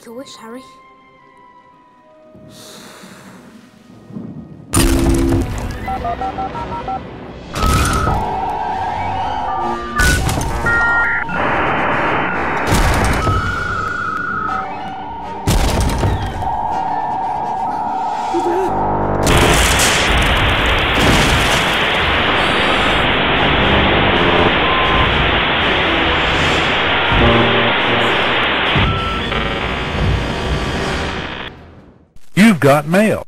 Make a wish, Harry. You've got mail.